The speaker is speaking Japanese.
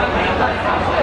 誰か。